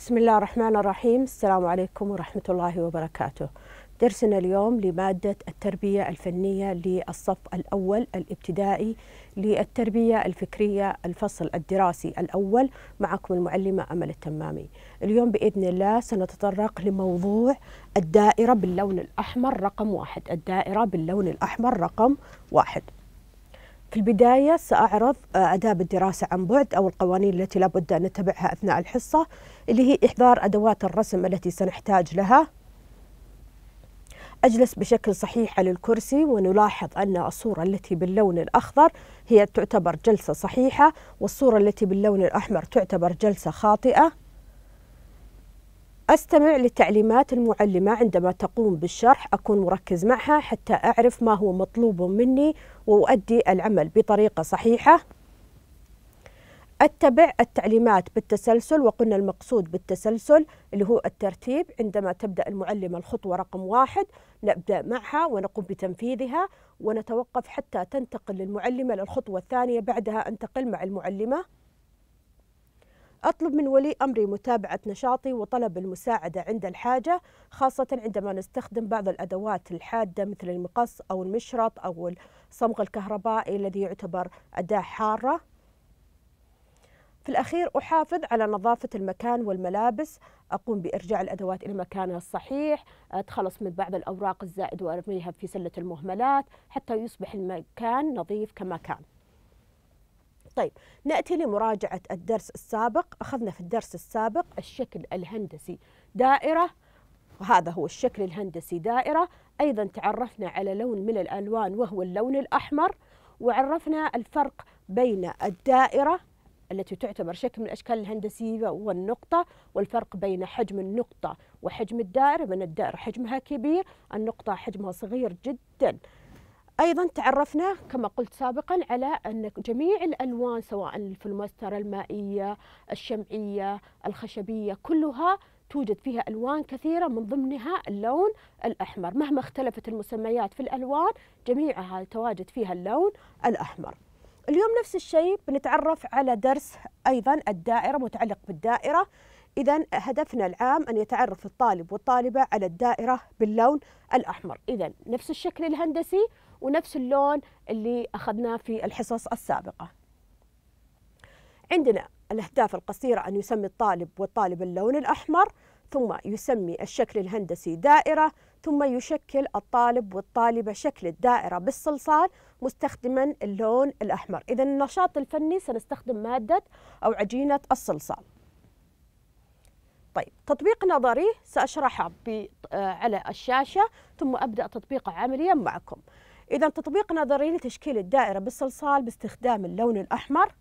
بسم الله الرحمن الرحيم. السلام عليكم ورحمة الله وبركاته. درسنا اليوم لمادة التربية الفنية للصف الأول الابتدائي للتربية الفكرية الفصل الدراسي الأول. معكم المعلمة أمل التمامي. اليوم بإذن الله سنتطرق لموضوع الدائرة باللون الأحمر رقم واحد. الدائرة باللون الأحمر رقم واحد. في البداية سأعرض آداب الدراسة عن بعد أو القوانين التي لابد أن نتبعها أثناء الحصة اللي هي إحضار أدوات الرسم التي سنحتاج لها. أجلس بشكل صحيح على الكرسي ونلاحظ أن الصورة التي باللون الأخضر هي تعتبر جلسة صحيحة والصورة التي باللون الأحمر تعتبر جلسة خاطئة. أستمع لتعليمات المعلمة عندما تقوم بالشرح أكون مركز معها حتى أعرف ما هو مطلوب مني وأؤدي العمل بطريقة صحيحة. أتبع التعليمات بالتسلسل وقلنا المقصود بالتسلسل اللي هو الترتيب. عندما تبدأ المعلمة الخطوة رقم واحد نبدأ معها ونقوم بتنفيذها ونتوقف حتى تنتقل للمعلمة للخطوة الثانية بعدها أنتقل مع المعلمة. أطلب من ولي أمري متابعة نشاطي وطلب المساعدة عند الحاجة خاصة عندما نستخدم بعض الأدوات الحادة مثل المقص أو المشرط أو الصمغ الكهربائي الذي يعتبر أداة حارة. في الأخير أحافظ على نظافة المكان والملابس. أقوم بإرجاع الأدوات إلى مكانها الصحيح أتخلص من بعض الأوراق الزائد وأرميها في سلة المهملات حتى يصبح المكان نظيف كما كان. طيب نأتي لمراجعة الدرس السابق. أخذنا في الدرس السابق الشكل الهندسي. دائرة وهذا هو الشكل الهندسي دائرة. أيضا تعرفنا على لون من الألوان وهو اللون الأحمر وعرفنا الفرق بين الدائرة التي تعتبر شكل من الأشكال الهندسية والنقطة والفرق بين حجم النقطة وحجم الدائرة. من الدائرة حجمها كبير النقطة حجمها صغير جدا. أيضا تعرفنا كما قلت سابقا على أن جميع الألوان سواء الفلومستر المائية الشمعية الخشبية كلها توجد فيها ألوان كثيرة من ضمنها اللون الأحمر. مهما اختلفت المسميات في الألوان جميعها تواجد فيها اللون الأحمر. اليوم نفس الشيء بنتعرف على درس أيضا الدائرة متعلق بالدائرة. إذا هدفنا العام أن يتعرف الطالب والطالبة على الدائرة باللون الأحمر. إذا نفس الشكل الهندسي ونفس اللون اللي أخذناه في الحصص السابقة. عندنا الأهداف القصيرة أن يسمي الطالب والطالب اللون الأحمر ثم يسمي الشكل الهندسي دائرة ثم يشكل الطالب والطالبة شكل الدائرة بالصلصال مستخدما اللون الأحمر. إذا النشاط الفني سنستخدم مادة أو عجينة الصلصال. طيب تطبيق نظري سأشرحه على الشاشة ثم أبدأ تطبيقه عمليا معكم. إذا تطبيق نظري لتشكيل الدائرة بالصلصال باستخدام اللون الأحمر.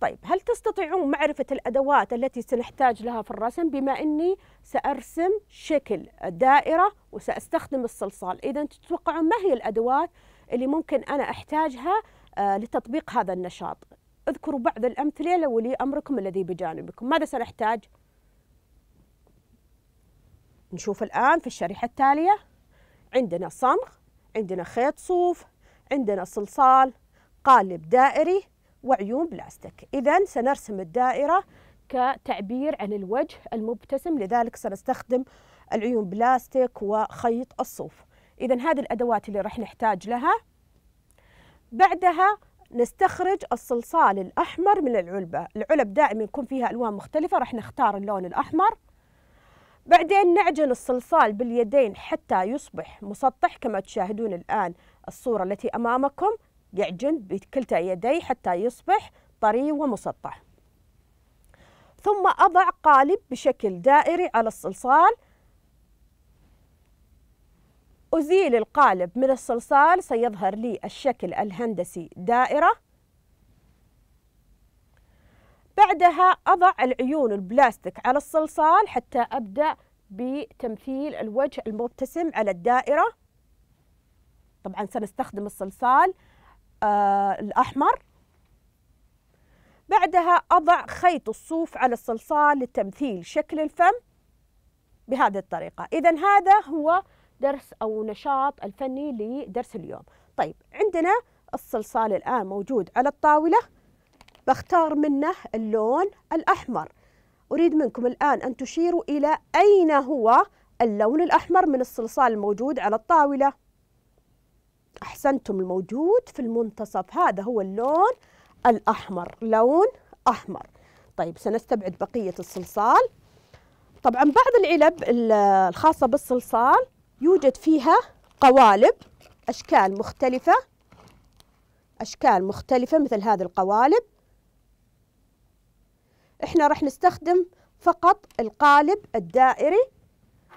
طيب هل تستطيعون معرفة الأدوات التي سنحتاج لها في الرسم؟ بما أني سأرسم شكل دائرة وسأستخدم الصلصال. إذا تتوقعون ما هي الأدوات اللي ممكن أنا أحتاجها لتطبيق هذا النشاط؟ اذكروا بعض الأمثلة لولي أمركم الذي بجانبكم. ماذا سنحتاج؟ نشوف الآن في الشريحة التالية. عندنا صمغ عندنا خيط صوف عندنا صلصال قالب دائري وعيون بلاستيك. إذا سنرسم الدائرة كتعبير عن الوجه المبتسم لذلك سنستخدم العيون بلاستيك وخيط الصوف. إذا هذه الأدوات اللي راح نحتاج لها. بعدها نستخرج الصلصال الأحمر من العلبة. العلب دائما يكون فيها ألوان مختلفة راح نختار اللون الأحمر. بعدين نعجن الصلصال باليدين حتى يصبح مسطح كما تشاهدون الآن الصورة التي أمامكم. يعجن بكلتا يديه حتى يصبح طري ومسطح. ثم أضع قالب بشكل دائري على الصلصال. أزيل القالب من الصلصال سيظهر لي الشكل الهندسي دائرة. بعدها أضع العيون البلاستيك على الصلصال حتى أبدأ بتمثيل الوجه المبتسم على الدائرة. طبعا سنستخدم الصلصال آه الأحمر. بعدها أضع خيط الصوف على الصلصال لتمثيل شكل الفم بهذه الطريقة. إذا هذا هو درس أو نشاط الفني لدرس اليوم. طيب عندنا الصلصال الآن موجود على الطاولة. بختار منه اللون الأحمر. أريد منكم الآن أن تشيروا إلى أين هو اللون الأحمر من الصلصال الموجود على الطاولة؟ أحسنتم الموجود في المنتصف. هذا هو اللون الأحمر لون أحمر. طيب سنستبعد بقية الصلصال. طبعا بعض العلب الخاصة بالصلصال يوجد فيها قوالب أشكال مختلفة. أشكال مختلفة مثل هذه القوالب. إحنا راح نستخدم فقط القالب الدائري.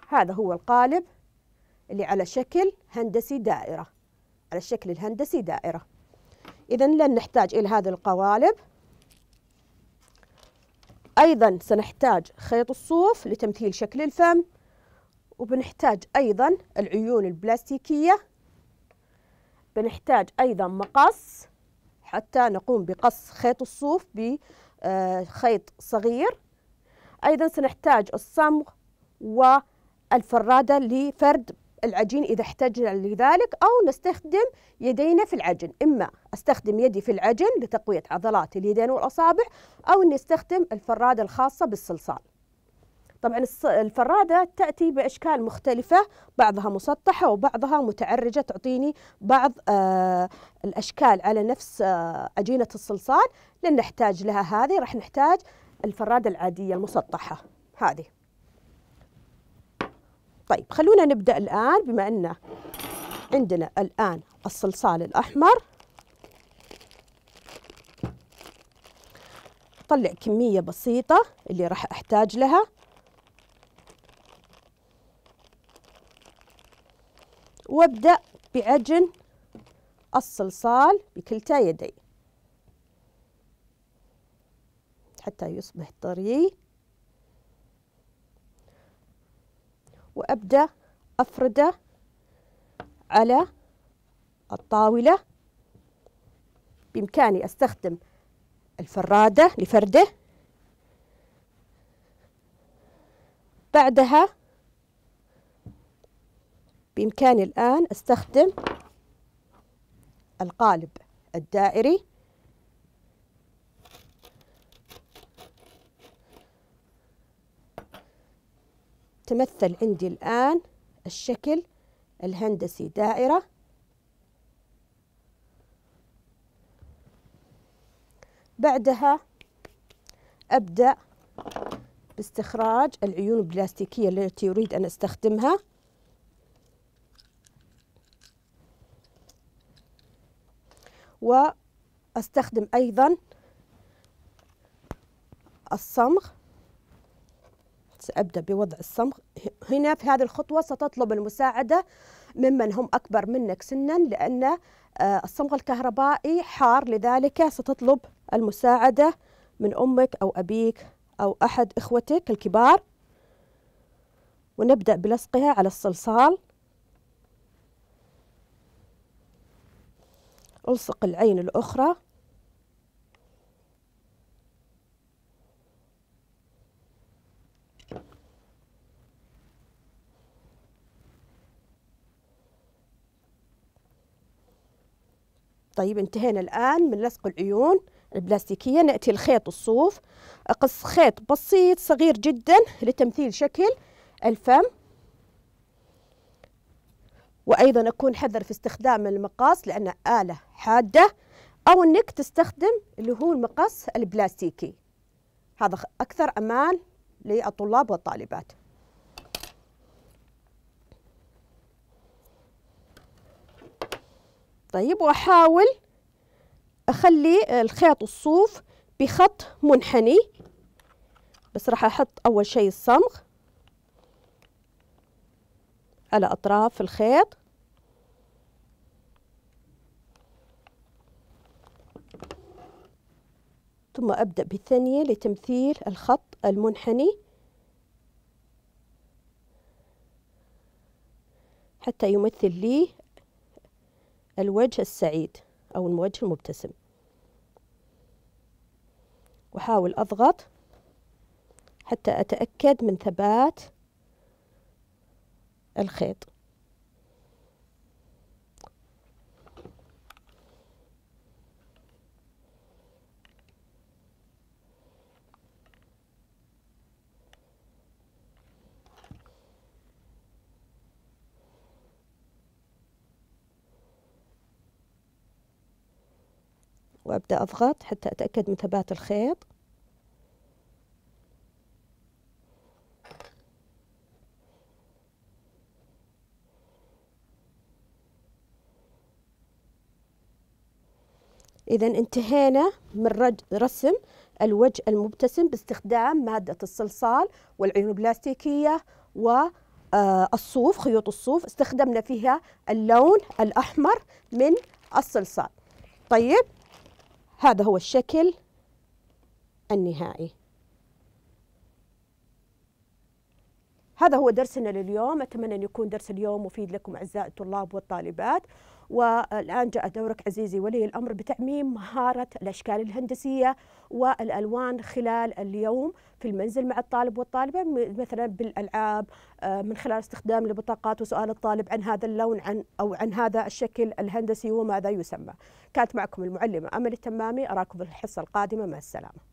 هذا هو القالب اللي على شكل هندسي دائرة على الشكل الهندسي دائرة. إذا لن نحتاج إلى هذه القوالب. أيضا سنحتاج خيط الصوف لتمثيل شكل الفم وبنحتاج أيضا العيون البلاستيكية. بنحتاج أيضا مقص حتى نقوم بقص خيط الصوف بخيط صغير. أيضا سنحتاج الصمغ والفرادة لفرد العجين إذا احتجنا لذلك أو نستخدم يدينا في العجن. إما أستخدم يدي في العجن لتقوية عضلات اليدين والأصابع أو أني أستخدم الفرادة الخاصة بالصلصال. طبعا الفرادة تأتي بأشكال مختلفة بعضها مسطحة وبعضها متعرجة تعطيني بعض آه الأشكال على نفس آه عجينة الصلصال. لن نحتاج لها هذه راح نحتاج الفرادة العادية المسطحة هذه. طيب خلونا نبدأ الآن بما أن عندنا الآن الصلصال الأحمر. طلع كمية بسيطة اللي راح أحتاج لها. وابدأ بعجن الصلصال بكلتا يدي. حتى يصبح طري. وأبدأ أفرده على الطاولة. بإمكاني أستخدم الفرادة لفرده. بعدها بإمكاني الآن أستخدم القالب الدائري. تمثل عندي الآن الشكل الهندسي دائرة. بعدها أبدأ باستخراج العيون البلاستيكية التي أريد أن أستخدمها. وأستخدم أيضا الصمغ. سأبدأ بوضع الصمغ. هنا في هذه الخطوة ستطلب المساعدة ممن هم أكبر منك سنا لأن آه، الصمغ الكهربائي حار. لذلك ستطلب المساعدة من أمك أو أبيك أو أحد إخوتك الكبار. ونبدأ بلصقها على الصلصال. ألصق العين الأخرى. طيب انتهينا الآن من لصق العيون البلاستيكية. نأتي لخيط الصوف. أقص خيط بسيط صغير جدا لتمثيل شكل الفم. وأيضا أكون حذر في استخدام المقاس لأنه آلة حادة أو أنك تستخدم اللي هو المقص البلاستيكي. هذا أكثر أمان للطلاب والطالبات. طيب وأحاول أخلي الخيط الصوف بخط منحني. بس راح أحط أول شيء الصمغ. على أطراف الخيط. ثم أبدأ بالثانية لتمثيل الخط المنحني. حتى يمثل لي الوجه السعيد أو الوجه المبتسم. وحاول أضغط حتى أتأكد من ثبات الخيط. وأبدأ أضغط حتى أتأكد من ثبات الخيط. إذا انتهينا من رسم الوجه المبتسم باستخدام مادة الصلصال والعيون البلاستيكية والصوف خيوط الصوف. استخدمنا فيها اللون الأحمر من الصلصال. طيب هذا هو الشكل النهائي. هذا هو درسنا لليوم. أتمنى أن يكون درس اليوم مفيد لكم أعزائي الطلاب والطالبات. والآن جاء دورك عزيزي ولي الأمر بتعميم مهارة الأشكال الهندسية والألوان خلال اليوم في المنزل مع الطالب والطالبة مثلا بالألعاب آه، من خلال استخدام البطاقات وسؤال الطالب عن هذا اللون عن أو عن هذا الشكل الهندسي وماذا يسمى. كانت معكم المعلمة أمل التمامي أراكم في الحصة القادمة مع السلامة.